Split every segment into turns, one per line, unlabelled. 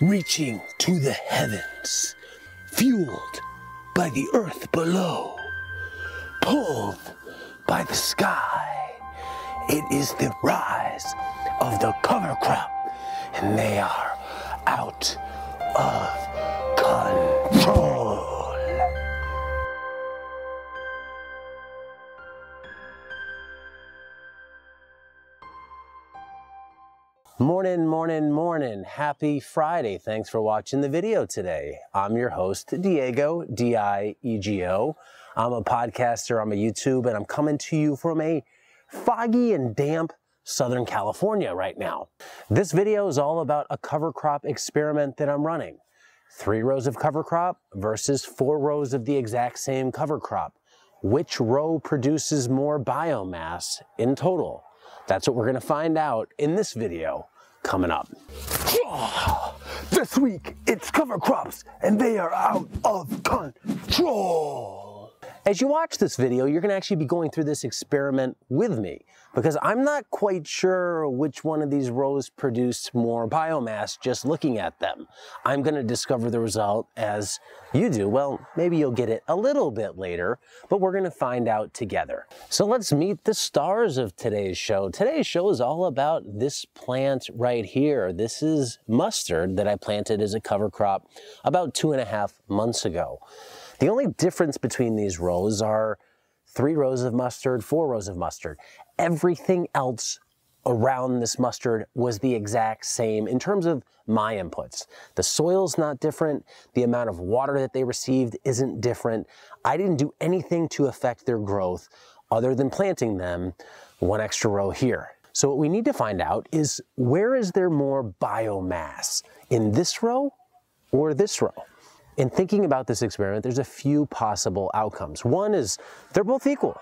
reaching to the heavens, fueled by the earth below, pulled by the sky. It is the rise of the cover crop, and they are out of control. Morning, morning, morning. Happy Friday. Thanks for watching the video today. I'm your host, Diego, D-I-E-G-O. I'm a podcaster, I'm a YouTube, and I'm coming to you from a foggy and damp Southern California right now. This video is all about a cover crop experiment that I'm running. Three rows of cover crop versus four rows of the exact same cover crop. Which row produces more biomass in total? That's what we're gonna find out in this video coming up. This week, it's cover crops, and they are out of control. As you watch this video, you're gonna actually be going through this experiment with me because I'm not quite sure which one of these rows produced more biomass just looking at them. I'm gonna discover the result as you do. Well, maybe you'll get it a little bit later, but we're gonna find out together. So let's meet the stars of today's show. Today's show is all about this plant right here. This is mustard that I planted as a cover crop about two and a half months ago. The only difference between these rows are three rows of mustard, four rows of mustard. Everything else around this mustard was the exact same in terms of my inputs. The soil's not different. The amount of water that they received isn't different. I didn't do anything to affect their growth other than planting them one extra row here. So what we need to find out is where is there more biomass? In this row or this row? In thinking about this experiment, there's a few possible outcomes. One is they're both equal.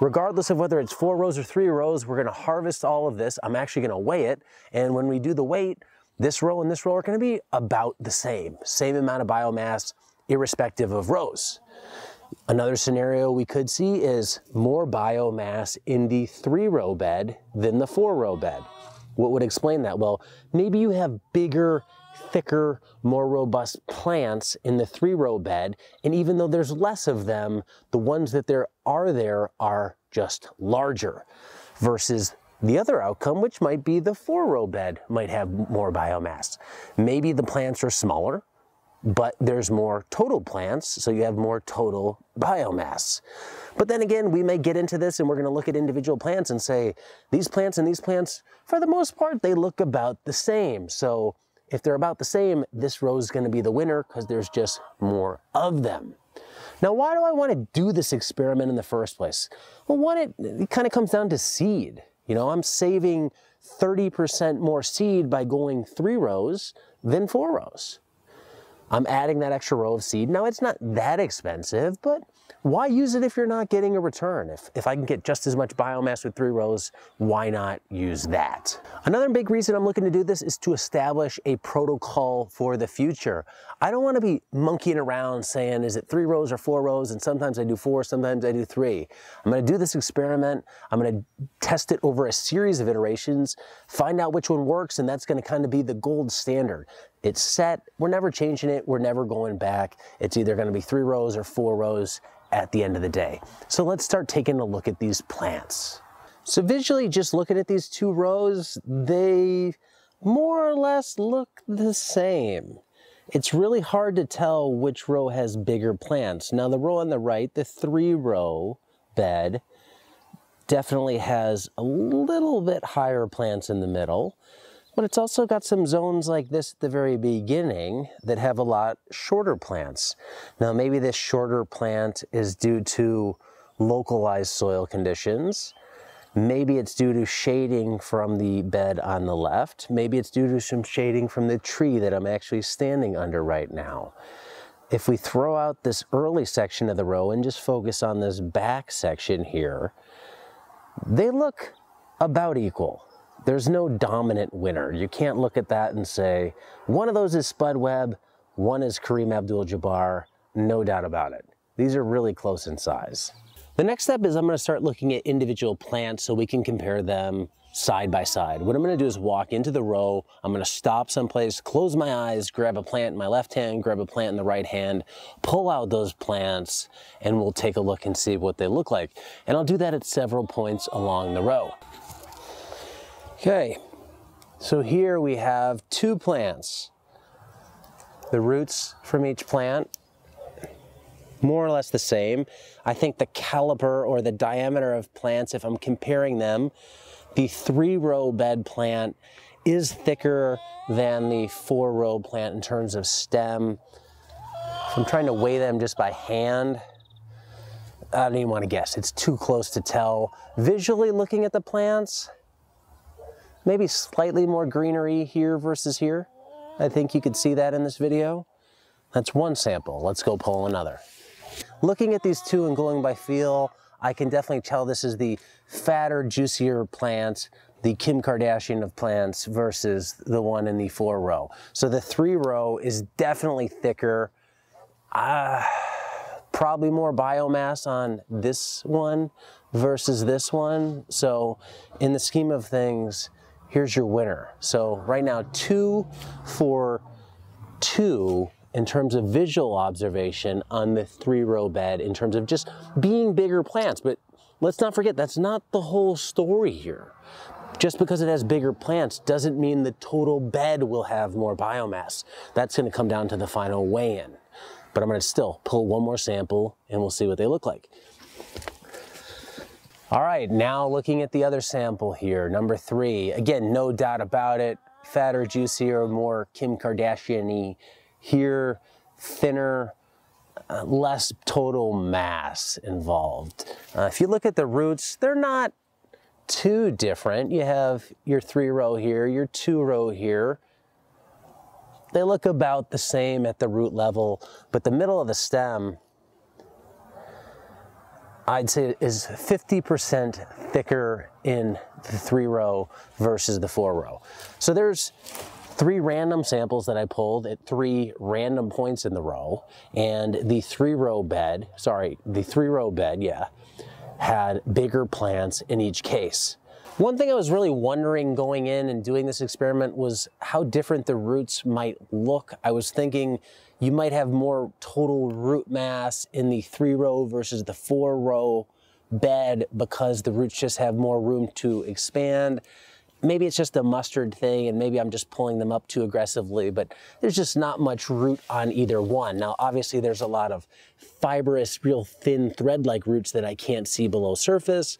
Regardless of whether it's four rows or three rows, we're gonna harvest all of this. I'm actually gonna weigh it. And when we do the weight, this row and this row are gonna be about the same, same amount of biomass, irrespective of rows. Another scenario we could see is more biomass in the three row bed than the four row bed. What would explain that? Well, maybe you have bigger thicker, more robust plants in the three row bed. And even though there's less of them, the ones that there are there are just larger versus the other outcome, which might be the four row bed might have more biomass. Maybe the plants are smaller, but there's more total plants, so you have more total biomass. But then again, we may get into this and we're gonna look at individual plants and say, these plants and these plants, for the most part, they look about the same. So if they're about the same, this row is gonna be the winner because there's just more of them. Now, why do I want to do this experiment in the first place? Well, one, it, it kind of comes down to seed. You know, I'm saving 30% more seed by going three rows than four rows. I'm adding that extra row of seed. Now, it's not that expensive, but why use it if you're not getting a return? If, if I can get just as much biomass with three rows, why not use that? Another big reason I'm looking to do this is to establish a protocol for the future. I don't want to be monkeying around saying, is it three rows or four rows? And sometimes I do four, sometimes I do three. I'm going to do this experiment. I'm going to test it over a series of iterations, find out which one works, and that's going to kind of be the gold standard. It's set. We're never changing it. We're never going back. It's either going to be three rows or four rows at the end of the day. So let's start taking a look at these plants. So visually, just looking at these two rows, they more or less look the same. It's really hard to tell which row has bigger plants. Now the row on the right, the three row bed, definitely has a little bit higher plants in the middle. But it's also got some zones like this at the very beginning that have a lot shorter plants. Now maybe this shorter plant is due to localized soil conditions. Maybe it's due to shading from the bed on the left. Maybe it's due to some shading from the tree that I'm actually standing under right now. If we throw out this early section of the row and just focus on this back section here, they look about equal there's no dominant winner. You can't look at that and say, one of those is Spud Webb, one is Kareem Abdul-Jabbar, no doubt about it. These are really close in size. The next step is I'm gonna start looking at individual plants so we can compare them side by side. What I'm gonna do is walk into the row, I'm gonna stop someplace, close my eyes, grab a plant in my left hand, grab a plant in the right hand, pull out those plants, and we'll take a look and see what they look like. And I'll do that at several points along the row. Okay, so here we have two plants. The roots from each plant, more or less the same. I think the caliper or the diameter of plants, if I'm comparing them, the three row bed plant is thicker than the four row plant in terms of stem. If I'm trying to weigh them just by hand, I don't even want to guess. It's too close to tell. Visually looking at the plants, maybe slightly more greenery here versus here. I think you could see that in this video. That's one sample. Let's go pull another. Looking at these two and going by feel, I can definitely tell this is the fatter, juicier plant, the Kim Kardashian of plants versus the one in the four row. So the three row is definitely thicker. Uh, probably more biomass on this one versus this one. So in the scheme of things, here's your winner. So right now, two for two in terms of visual observation on the three row bed in terms of just being bigger plants. But let's not forget, that's not the whole story here. Just because it has bigger plants doesn't mean the total bed will have more biomass. That's gonna come down to the final weigh-in. But I'm gonna still pull one more sample and we'll see what they look like. All right, now looking at the other sample here, number three. Again, no doubt about it, fatter, juicier, more Kim Kardashian-y. Here, thinner, uh, less total mass involved. Uh, if you look at the roots, they're not too different. You have your three row here, your two row here. They look about the same at the root level, but the middle of the stem I'd say is 50% thicker in the three row versus the four row. So there's three random samples that I pulled at three random points in the row and the three row bed, sorry, the three row bed, yeah, had bigger plants in each case. One thing I was really wondering going in and doing this experiment was how different the roots might look. I was thinking you might have more total root mass in the three row versus the four row bed because the roots just have more room to expand. Maybe it's just a mustard thing and maybe I'm just pulling them up too aggressively, but there's just not much root on either one. Now, obviously there's a lot of fibrous, real thin thread-like roots that I can't see below surface,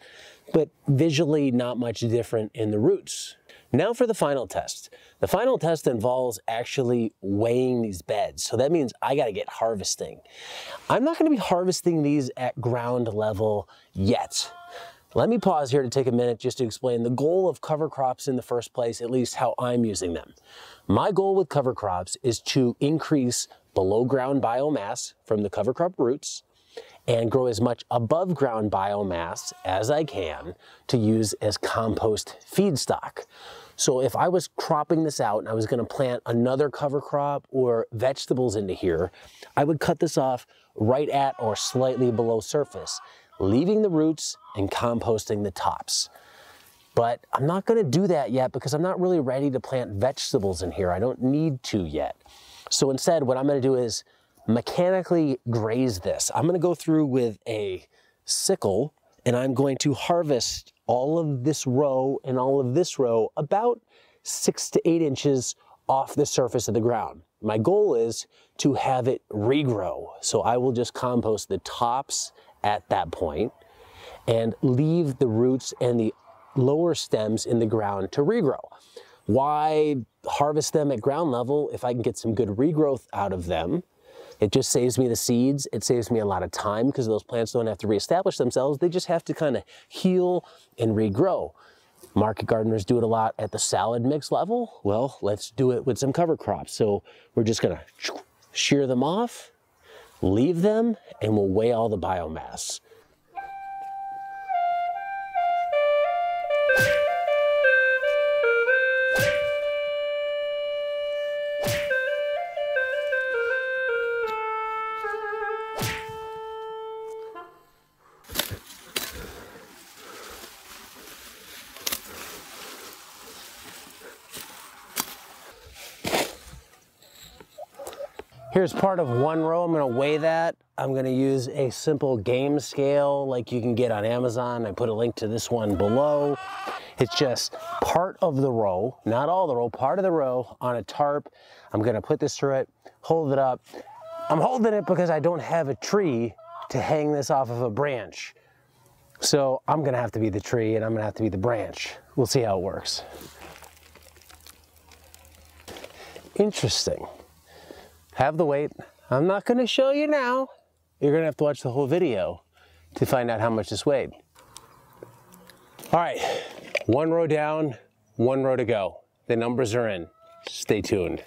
but visually not much different in the roots. Now for the final test. The final test involves actually weighing these beds. So that means I gotta get harvesting. I'm not gonna be harvesting these at ground level yet. Let me pause here to take a minute just to explain the goal of cover crops in the first place, at least how I'm using them. My goal with cover crops is to increase below ground biomass from the cover crop roots and grow as much above ground biomass as I can to use as compost feedstock. So if I was cropping this out and I was gonna plant another cover crop or vegetables into here, I would cut this off right at or slightly below surface, leaving the roots and composting the tops. But I'm not gonna do that yet because I'm not really ready to plant vegetables in here. I don't need to yet. So instead, what I'm gonna do is mechanically graze this. I'm gonna go through with a sickle and I'm going to harvest all of this row and all of this row about six to eight inches off the surface of the ground. My goal is to have it regrow. So I will just compost the tops at that point and leave the roots and the lower stems in the ground to regrow. Why harvest them at ground level if I can get some good regrowth out of them it just saves me the seeds. It saves me a lot of time because those plants don't have to reestablish themselves. They just have to kind of heal and regrow. Market gardeners do it a lot at the salad mix level. Well, let's do it with some cover crops. So we're just gonna shear them off, leave them, and we'll weigh all the biomass. Here's part of one row. I'm gonna weigh that. I'm gonna use a simple game scale like you can get on Amazon. I put a link to this one below. It's just part of the row, not all the row, part of the row on a tarp. I'm gonna put this through it, hold it up. I'm holding it because I don't have a tree to hang this off of a branch. So I'm gonna have to be the tree and I'm gonna have to be the branch. We'll see how it works. Interesting. Have the weight. I'm not gonna show you now. You're gonna have to watch the whole video to find out how much this weighed. All right, one row down, one row to go. The numbers are in. Stay tuned.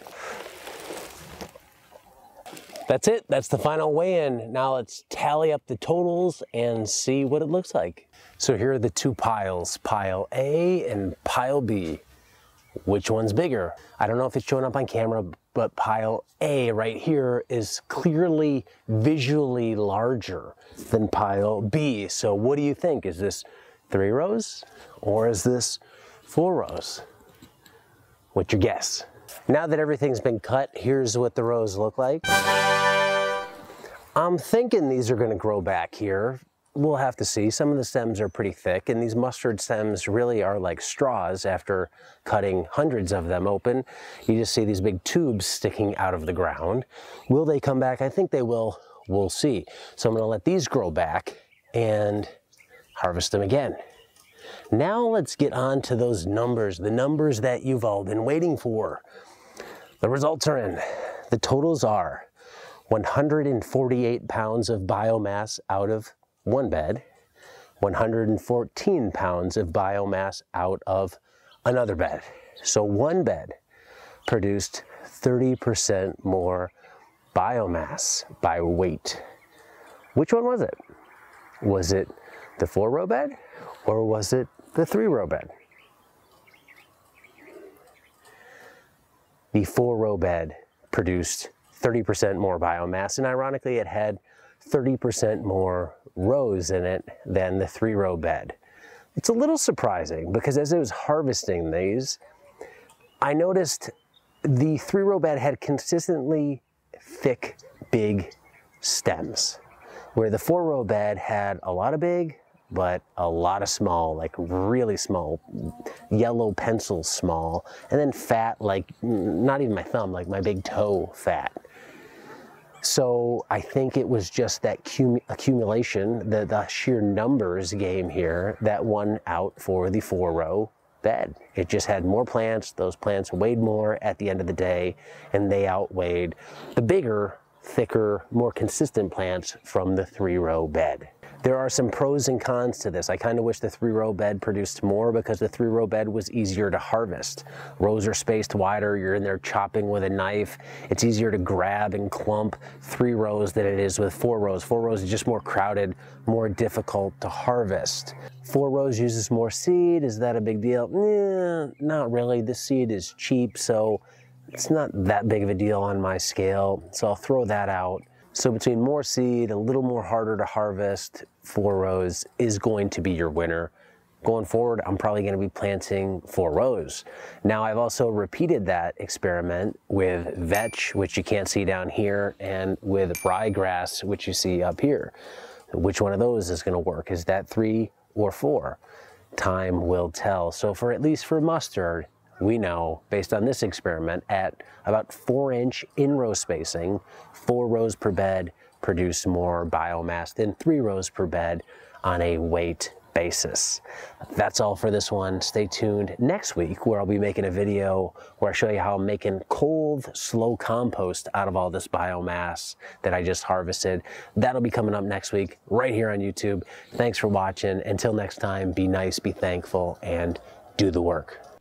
That's it, that's the final weigh-in. Now let's tally up the totals and see what it looks like. So here are the two piles, pile A and pile B. Which one's bigger? I don't know if it's showing up on camera, but pile A right here is clearly visually larger than pile B. So what do you think? Is this three rows or is this four rows? What's your guess? Now that everything's been cut, here's what the rows look like. I'm thinking these are gonna grow back here. We'll have to see. Some of the stems are pretty thick and these mustard stems really are like straws after cutting hundreds of them open. You just see these big tubes sticking out of the ground. Will they come back? I think they will. We'll see. So I'm gonna let these grow back and harvest them again. Now let's get on to those numbers, the numbers that you've all been waiting for. The results are in. The totals are 148 pounds of biomass out of one bed, 114 pounds of biomass out of another bed. So one bed produced 30% more biomass by weight. Which one was it? Was it the four row bed or was it the three row bed? The four row bed produced 30% more biomass and ironically it had 30% more rows in it than the three row bed. It's a little surprising because as I was harvesting these, I noticed the three row bed had consistently thick, big stems, where the four row bed had a lot of big, but a lot of small, like really small, yellow pencil small, and then fat, like not even my thumb, like my big toe fat. So I think it was just that accumulation, the, the sheer numbers game here that won out for the four row bed. It just had more plants, those plants weighed more at the end of the day, and they outweighed the bigger, thicker, more consistent plants from the three row bed. There are some pros and cons to this. I kind of wish the three row bed produced more because the three row bed was easier to harvest. Rows are spaced wider, you're in there chopping with a knife. It's easier to grab and clump three rows than it is with four rows. Four rows is just more crowded, more difficult to harvest. Four rows uses more seed. Is that a big deal? Eh, not really. The seed is cheap, so it's not that big of a deal on my scale. So I'll throw that out. So between more seed, a little more harder to harvest, four rows is going to be your winner. Going forward, I'm probably going to be planting four rows. Now I've also repeated that experiment with vetch, which you can't see down here, and with ryegrass, which you see up here. Which one of those is going to work? Is that three or four? Time will tell. So for at least for mustard, we know, based on this experiment, at about four inch in-row spacing, four rows per bed produce more biomass than three rows per bed on a weight basis. That's all for this one. Stay tuned next week where I'll be making a video where I show you how I'm making cold, slow compost out of all this biomass that I just harvested. That'll be coming up next week right here on YouTube. Thanks for watching. Until next time, be nice, be thankful, and do the work.